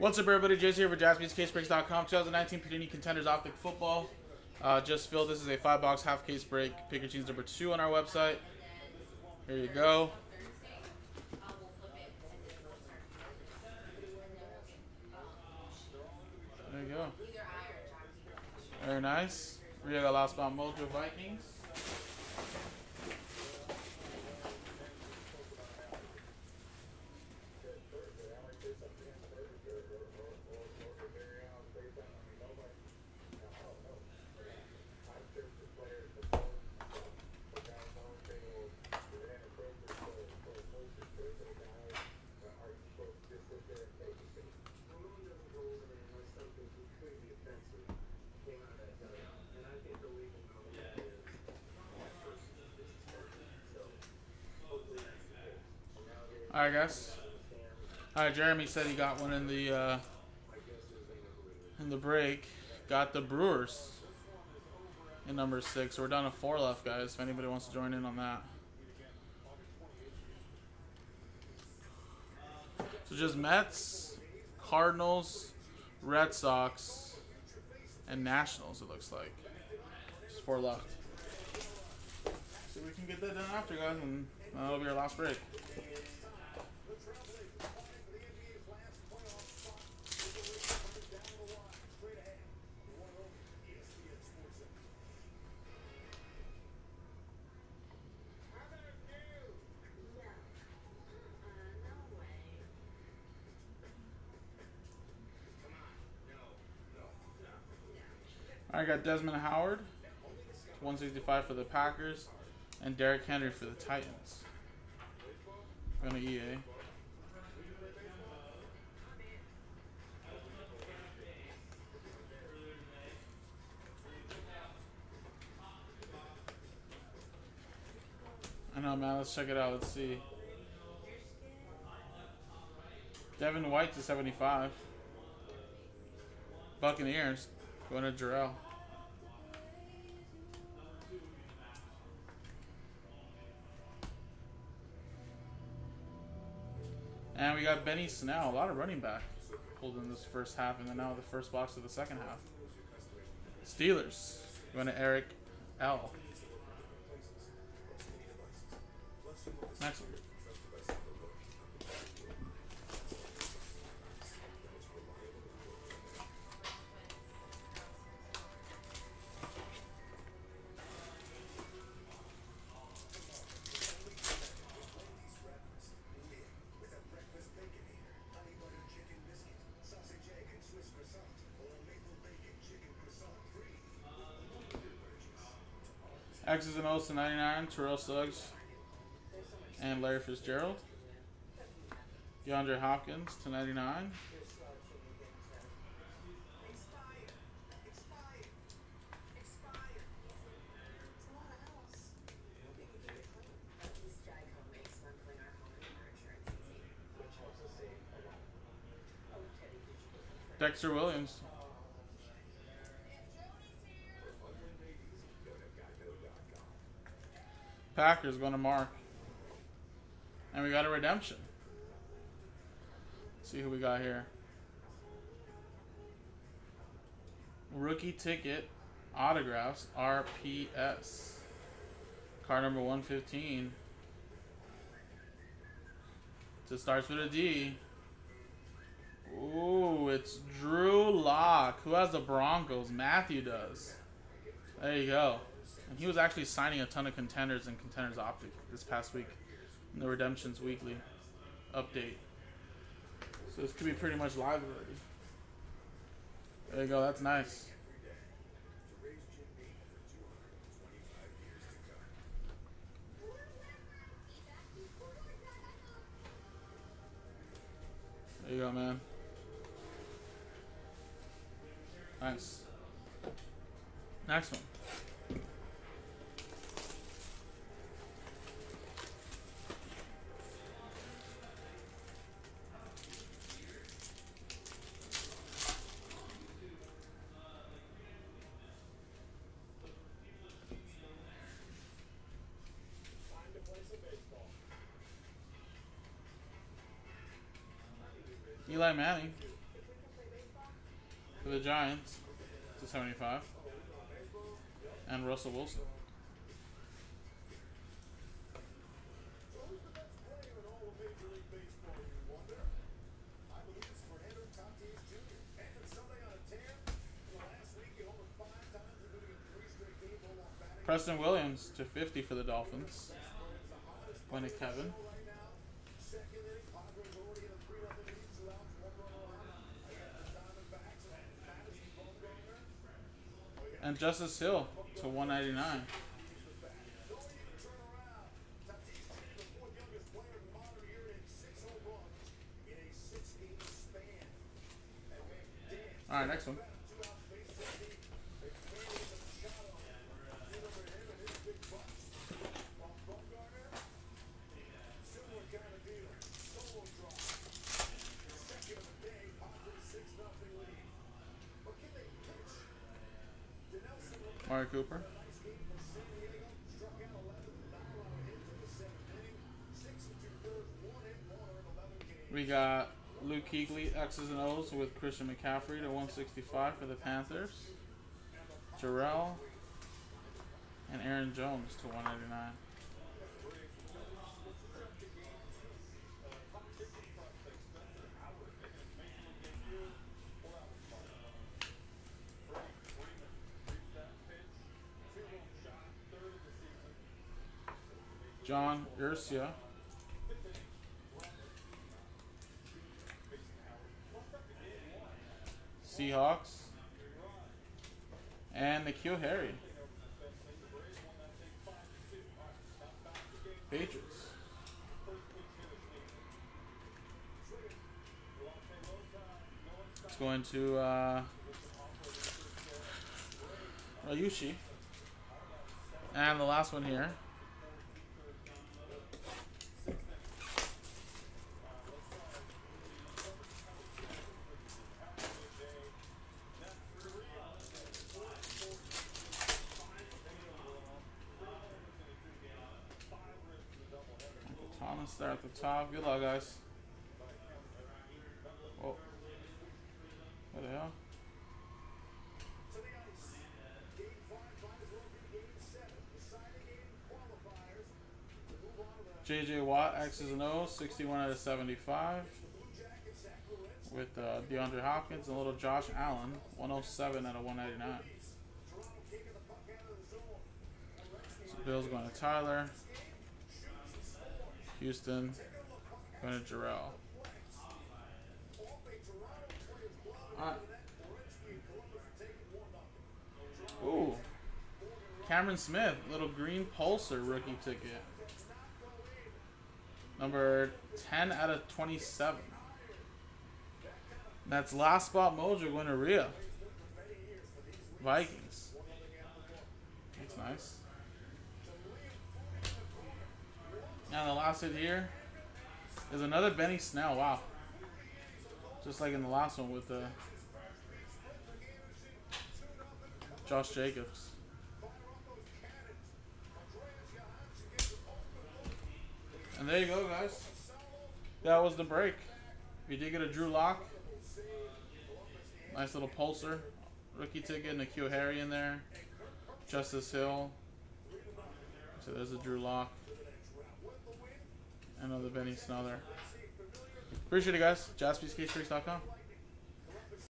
What's up, everybody? Jason here for JaspysCaseBreaks.com. 2019 Panini Contenders Optic Football. Uh, just filled. This is a five box half case break. Pick your teams number two on our website. Here you go. There you go. Very nice. Rio Las Mojo Vikings. All right, guys. All right, Jeremy said he got one in the uh, in the break. Got the Brewers in number six. We're down to four left, guys. If anybody wants to join in on that. So just Mets, Cardinals, Red Sox, and Nationals. It looks like. Just four left. So we can get that done after, guys, and that'll be our last break. I got Desmond Howard, 165 for the Packers, and Derrick Henry for the Titans. Going to EA. I know, man. Let's check it out. Let's see. Devin White to 75. Buccaneers. Going to Jarrell. And we got Benny Snell, a lot of running back pulled in this first half, and then now the first box of the second half. Steelers going to Eric L. Next one. X's and O's to 99, Terrell Suggs and Larry Fitzgerald. DeAndre Hopkins to 99. Dexter Williams. Packers going to mark. And we got a redemption. Let's see who we got here. Rookie ticket autographs RPS. Card number 115. It starts with a D. Ooh, it's Drew Lock. Who has the Broncos? Matthew does. There you go. And he was actually signing a ton of contenders and contenders optic this past week in the Redemptions Weekly update. So this could be pretty much live already. There you go, that's nice. There you go, man. Nice. Next one. Eli Manning. for the Giants to 75. And Russell Wilson. Preston Williams to 50 for the Dolphins. Win it, Kevin. And Justice Hill to 199. All right, next one. Amari Cooper. We got Luke Kuechly, X's and O's with Christian McCaffrey to 165 for the Panthers. Jarrell and Aaron Jones to 199. John Ursua. Seahawks. And N'Keal Harry. Patriots. It's going to uh, Ayushi. And the last one here. There at the top. Good luck, guys. Oh. What the hell? JJ Watt, X's and O's, 61 out of 75. With uh, DeAndre Hopkins and little Josh Allen, 107 out of 199. So Bill's going to Tyler. Houston, going to Jarrell. Ooh. Cameron Smith, little green pulsar rookie ticket. Number 10 out of 27. That's last spot Mojo going to Rhea. Vikings. That's nice. And the last hit here is another Benny Snell. Wow. Just like in the last one with the Josh Jacobs. And there you go, guys. That was the break. If you did get a Drew Lock, nice little pulsar. Rookie ticket, N'Keal Harry in there. Justice Hill. So there's a Drew Lock. Another Benny Snell there. Appreciate it, guys. JaspysCaseBreaks.com.